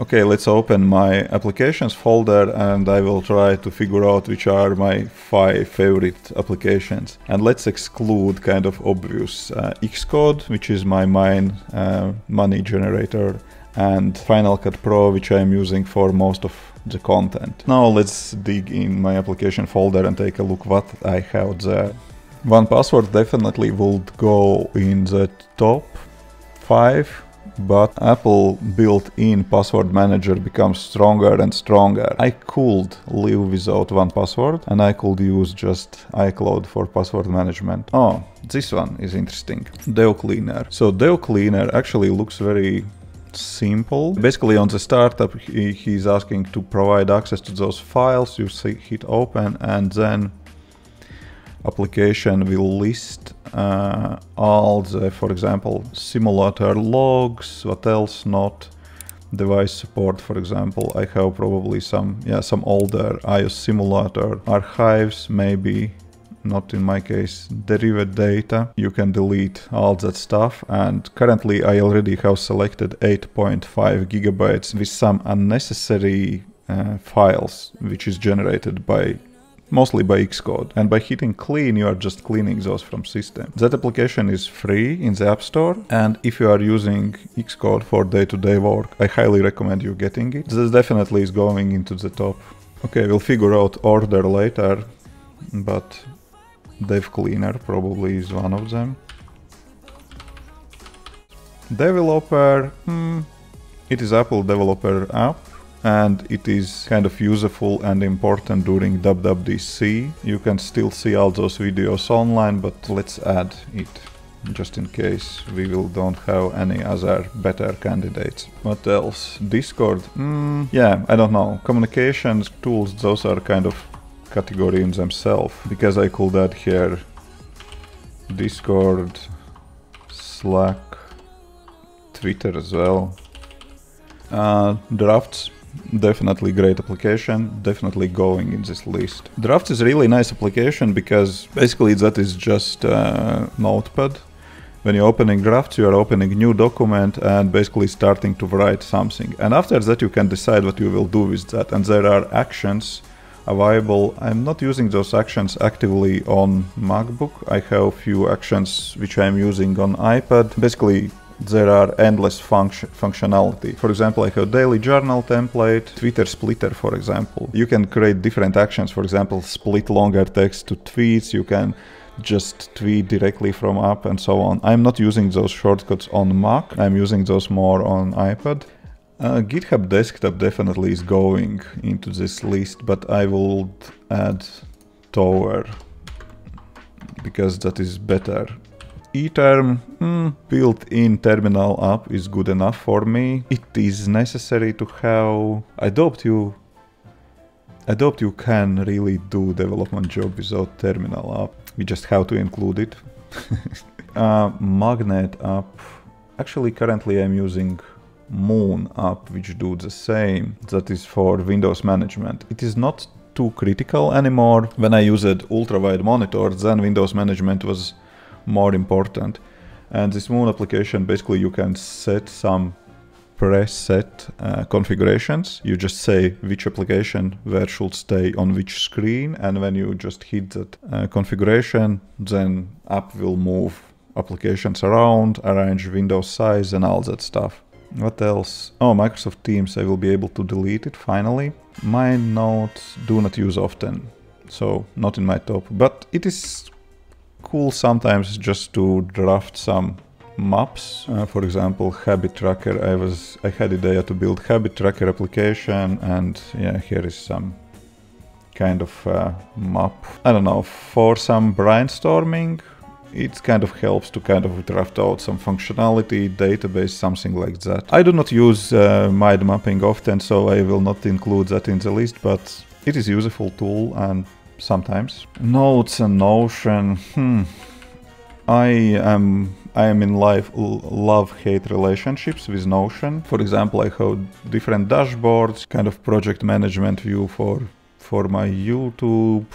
Okay, let's open my applications folder and I will try to figure out which are my five favorite applications. And let's exclude kind of obvious uh, Xcode, which is my main uh, money generator, and Final Cut Pro, which I'm using for most of the content. Now let's dig in my application folder and take a look what I have there. 1Password definitely would go in the top 5 but Apple built-in password manager becomes stronger and stronger. I could live without 1Password and I could use just iCloud for password management. Oh, this one is interesting. Dev Cleaner. So Dev Cleaner actually looks very simple. Basically on the startup he, he's asking to provide access to those files, you see, hit open and then application will list uh, all the, for example, simulator logs, what else not, device support, for example. I have probably some, yeah, some older iOS simulator archives, maybe not in my case derived data you can delete all that stuff and currently I already have selected 8.5 gigabytes with some unnecessary uh, files which is generated by mostly by Xcode. And by hitting clean, you are just cleaning those from system. That application is free in the App Store. And if you are using Xcode for day-to-day -day work, I highly recommend you getting it. This definitely is going into the top. Okay, we'll figure out order later, but Dev Cleaner probably is one of them. Developer, hmm, it is Apple developer app and it is kind of useful and important during WWDC. You can still see all those videos online, but let's add it just in case we will don't have any other better candidates. What else? Discord? Mm, yeah, I don't know. Communications tools, those are kind of category in themselves because I could add here Discord, Slack, Twitter as well. Uh, drafts, definitely great application, definitely going in this list. Drafts is a really nice application because basically that is just uh, Notepad. When you're opening drafts, you are opening new document and basically starting to write something. And after that, you can decide what you will do with that. And there are actions available. I'm not using those actions actively on MacBook. I have few actions which I'm using on iPad. Basically, there are endless function functionality. For example, I have daily journal template, Twitter splitter, for example. You can create different actions. For example, split longer text to tweets. You can just tweet directly from app and so on. I'm not using those shortcuts on Mac. I'm using those more on iPad. Uh, GitHub Desktop definitely is going into this list, but I will add Tower because that is better. iTerm mm, built-in terminal app is good enough for me. It is necessary to have. I doubt you. I doubt you can really do development job without terminal app. We just have to include it. uh, Magnet app. Actually, currently I'm using Moom app which do the same that is for Windows management. It is not too critical anymore. When I used ultra-wide monitors then Windows management was more important. And this Moom application basically you can set some preset uh, configurations. You just say which application where should stay on which screen and when you just hit that uh, configuration then app will move applications around, arrange window size and all that stuff. What else? Oh, Microsoft Teams, I will be able to delete it finally. My notes do not use often, so not in my top. But it is cool sometimes just to draft some maps. Uh, for example, habit tracker. I was I had idea to build habit tracker application, and yeah, here is some kind of uh, map. I don't know for some brainstorming it kind of helps to kind of draft out some functionality, database, something like that. I do not use uh, mind mapping often, so I will not include that in the list, but it is a useful tool and sometimes. Notes and Notion, hmm. I am I am in life love-hate relationships with Notion. For example, I have different dashboards, kind of project management view for for my YouTube,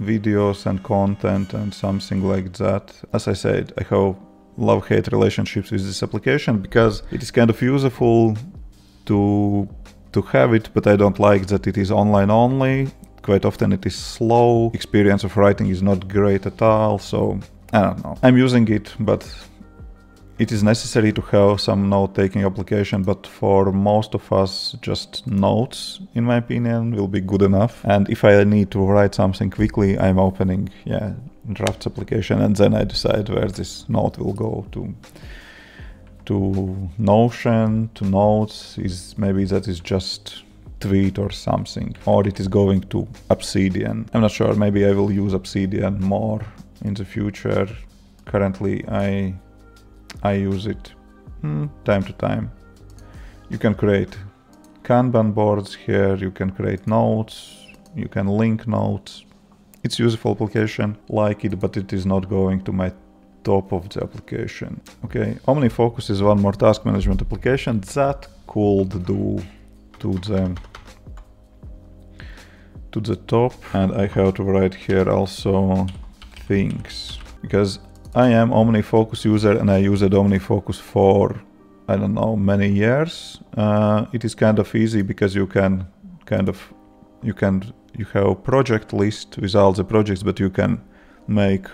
videos and content and something like that. As I said, I have love-hate relationships with this application because it is kind of useful to to have it, but I don't like that it is online only. Quite often it is slow. Experience of writing is not great at all. So I don't know. I'm using it, but it is necessary to have some note-taking application, but for most of us, just notes, in my opinion, will be good enough. And if I need to write something quickly, I'm opening, yeah, drafts application, and then I decide where this note will go to. To Notion, to Notes, is maybe that is just tweet or something, or it is going to Obsidian. I'm not sure. Maybe I will use Obsidian more in the future. Currently, I I use it hmm, time to time. You can create Kanban boards here, you can create notes, you can link notes. It's useful application, like it, but it is not going to my top of the application. Okay, OmniFocus is one more task management application that could do to the to the top and I have to write here also things because I am OmniFocus user and I use OmniFocus for I don't know many years. Uh, it is kind of easy because you can kind of you can you have a project list with all the projects, but you can make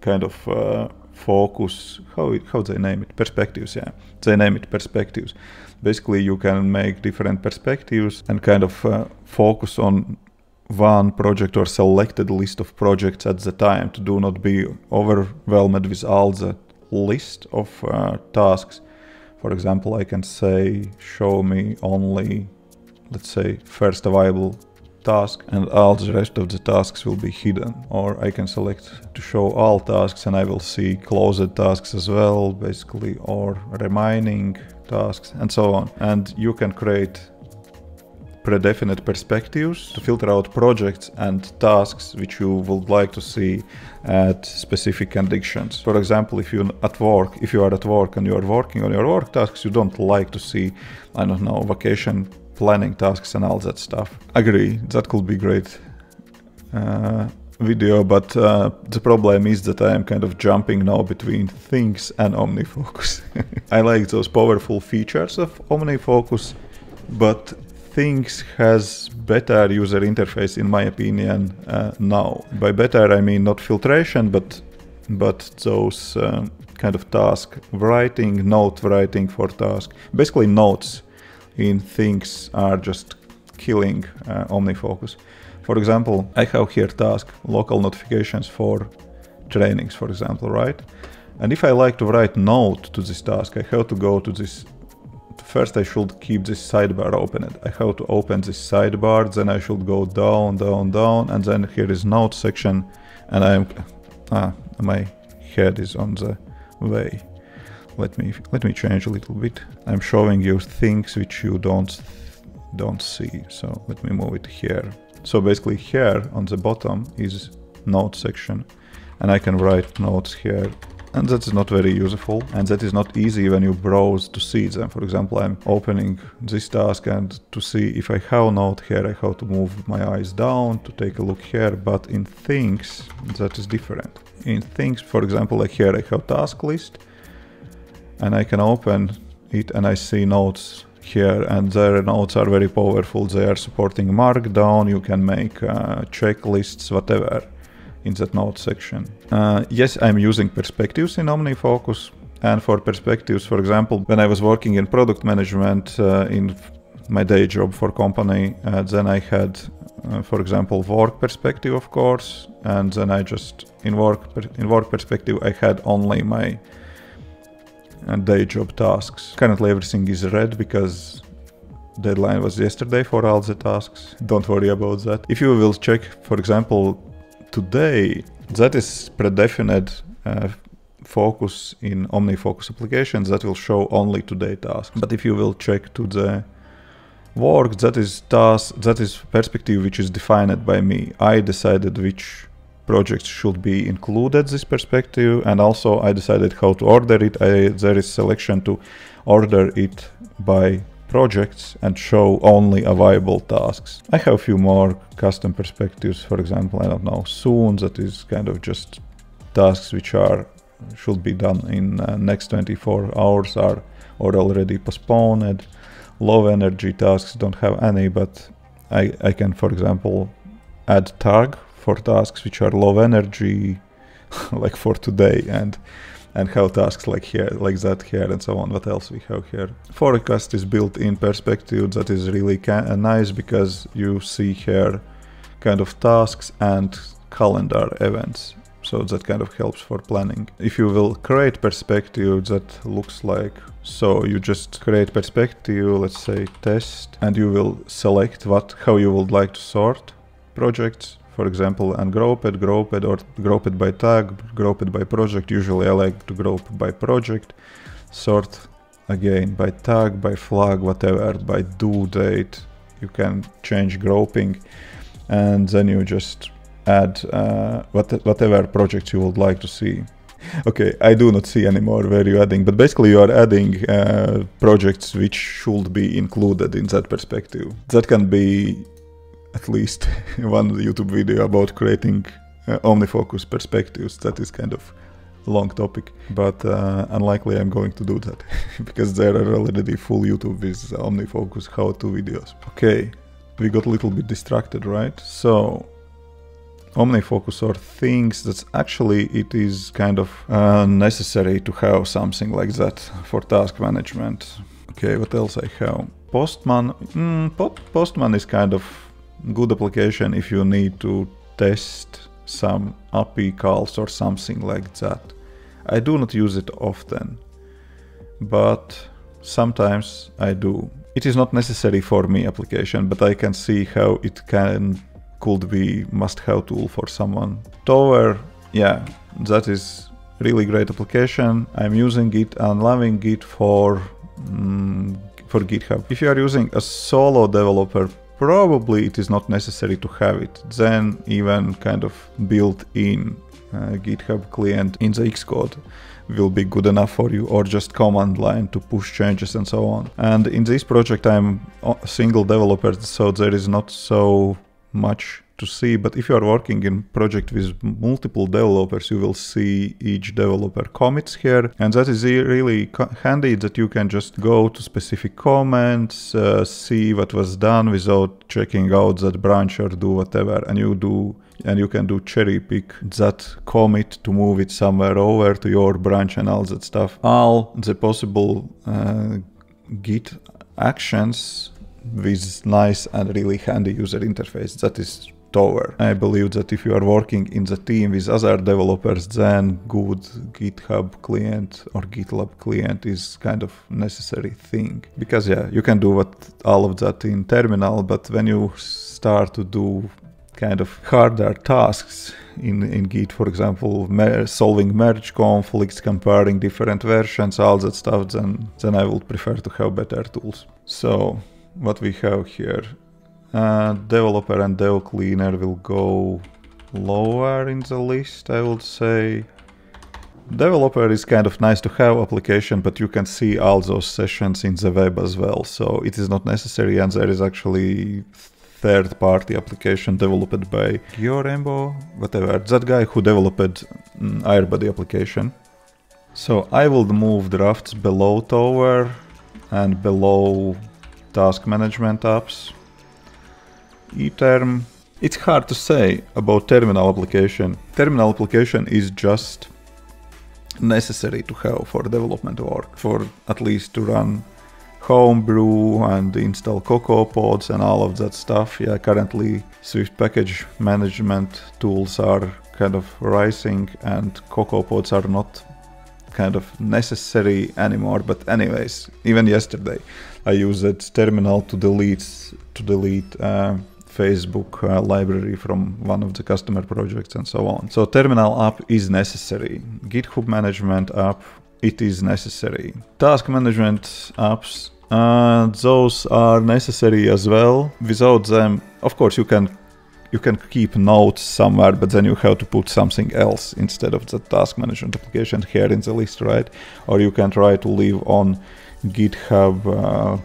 kind of uh, focus how it, how they name it perspectives. Yeah, they name it perspectives. Basically, you can make different perspectives and kind of uh, focus on one project or selected list of projects at the time to do not be overwhelmed with all the list of uh, tasks. For example, I can say show me only, let's say, first available task and all the rest of the tasks will be hidden. Or I can select to show all tasks and I will see closed tasks as well, basically, or remaining tasks and so on. And you can create predefinite perspectives to filter out projects and tasks which you would like to see at specific conditions. For example, if you at work, if you are at work and you are working on your work tasks, you don't like to see, I don't know, vacation planning tasks and all that stuff. Agree, that could be great. Uh, video, but uh, the problem is that I am kind of jumping now between things and OmniFocus. I like those powerful features of OmniFocus, but things has better user interface in my opinion uh, now. By better I mean not filtration but but those uh, kind of task writing, note writing for task. Basically notes in things are just killing uh, OmniFocus. For example, I have here task local notifications for trainings, for example, right? And if I like to write note to this task, I have to go to this First I should keep this sidebar open. I have to open this sidebar, then I should go down, down, down, and then here is note section, and I'm, ah, my head is on the way. Let me let me change a little bit. I'm showing you things which you don't don't see. So let me move it here. So basically here on the bottom is note section, and I can write notes here and that's not very useful and that is not easy when you browse to see them. For example, I'm opening this task and to see if I have a note here, I have to move my eyes down to take a look here, but in things that is different. In things, for example, like here I have task list and I can open it and I see notes here and their notes are very powerful. They are supporting markdown, you can make uh, checklists, whatever in that note section. Uh, yes, I'm using perspectives in OmniFocus. And for perspectives, for example, when I was working in product management uh, in my day job for company, uh, then I had, uh, for example, work perspective, of course, and then I just in work in work perspective I had only my uh, day job tasks. Currently, everything is red because deadline was yesterday for all the tasks. Don't worry about that. If you will check, for example, today, that is predefined uh, focus in OmniFocus applications that will show only today tasks. But if you will check to the work, that is task, that is perspective which is defined by me. I decided which projects should be included this perspective and also I decided how to order it. I, there is selection to order it by projects and show only available tasks. I have a few more custom perspectives, for example, I don't know, soon, that is kind of just tasks which are should be done in uh, next 24 hours are or already postponed. low energy tasks don't have any, but I, I can, for example, add tag for tasks which are low energy, like for today, and and have tasks like here, like that here, and so on. What else we have here? Forecast is built in perspective. That is really uh, nice because you see here kind of tasks and calendar events. So that kind of helps for planning. If you will create perspective that looks like so you just create perspective, let's say test, and you will select what how you would like to sort projects for example, and group it, group it, or group it by tag, group it by project. Usually I like to group by project, sort again by tag, by flag, whatever, by due date. You can change grouping, and then you just add uh, what, whatever projects you would like to see. Okay, I do not see anymore where you're adding, but basically you are adding uh, projects which should be included in that perspective. That can be at least one YouTube video about creating uh, OmniFocus perspectives. That is kind of long topic, but uh, unlikely I'm going to do that because there are already full YouTube with OmniFocus how-to videos. Okay, we got a little bit distracted, right? So OmniFocus or things that actually it is kind of uh, necessary to have something like that for task management. Okay, what else I have? Postman. Mm, Postman is kind of good application if you need to test some API calls or something like that. I do not use it often, but sometimes I do. It is not necessary for me application, but I can see how it can could be must-have tool for someone. Tower, yeah, that is really great application. I'm using it and loving it for mm, for GitHub. If you are using a solo developer probably it is not necessary to have it. Then even kind of built in uh, GitHub client in the Xcode will be good enough for you or just command line to push changes and so on. And in this project I'm a single developer so there is not so much to see, but if you are working in project with multiple developers, you will see each developer commits here, and that is really handy that you can just go to specific comments, uh, see what was done without checking out that branch or do whatever, and you do and you can do cherry pick that commit to move it somewhere over to your branch and all that stuff. All the possible uh, Git actions with nice and really handy user interface. That is Tower. I believe that if you are working in the team with other developers, then good GitHub client or GitLab client is kind of necessary thing. Because yeah, you can do what all of that in terminal, but when you start to do kind of harder tasks in, in Git, for example, mer solving merge conflicts, comparing different versions, all that stuff, then, then I would prefer to have better tools. So what we have here. Uh, developer and dev cleaner will go lower in the list, I would say. Developer is kind of nice to have application, but you can see all those sessions in the web as well, so it is not necessary and there is actually third-party application developed by Giorembo, whatever, that guy who developed um, Airbuddy application. So I will move drafts below tower and below task management apps. iTerm. It's hard to say about terminal application. Terminal application is just necessary to have for development work, for at least to run homebrew and install Cocoa pods and all of that stuff. Yeah, currently Swift package management tools are kind of rising and Cocoa pods are not kind of necessary anymore. But anyways, even yesterday I used terminal to delete to delete uh, Facebook uh, library from one of the customer projects and so on. So terminal app is necessary. GitHub management app it is necessary. Task management apps uh, those are necessary as well. Without them, of course, you can you can keep notes somewhere, but then you have to put something else instead of the task management application here in the list, right? Or you can try to leave on GitHub uh,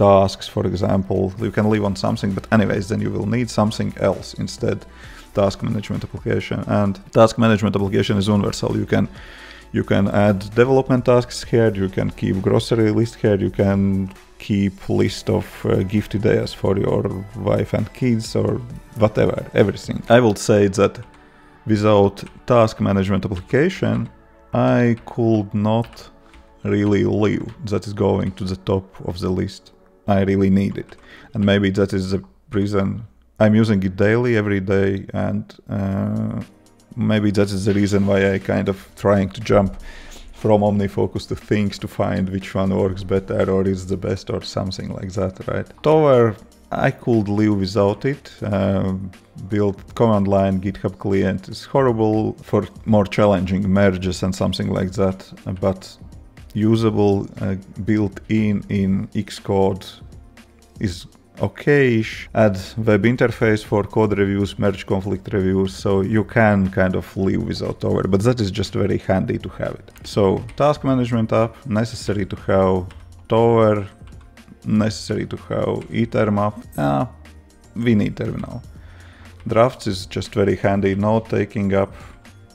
tasks, for example. You can leave on something, but anyways, then you will need something else instead. Task management application and task management application is universal. You can you can add development tasks here. You can keep grocery list here. You can keep list of uh, gift ideas for your wife and kids or whatever, everything. I would say that without task management application, I could not really live. That is going to the top of the list. I really need it. And maybe that is the reason I'm using it daily, every day, and uh, maybe that is the reason why I kind of trying to jump from OmniFocus to things to find which one works better or is the best or something like that, right? Tower, I could live without it. Uh, build command line GitHub client is horrible for more challenging merges and something like that, but usable uh, built in in Xcode is okayish. Add web interface for code reviews, merge conflict reviews, so you can kind of live without Tower, but that is just very handy to have it. So task management app, necessary to have Tower, necessary to have iTerm Ah, we need terminal. Drafts is just very handy, note taking up,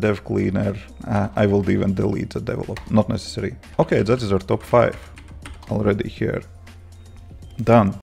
dev cleaner. Uh, I will even delete the develop, not necessary. Okay, that is our top 5 already here. Done.